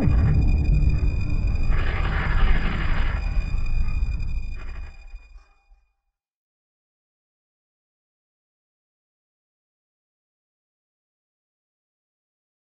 Come on.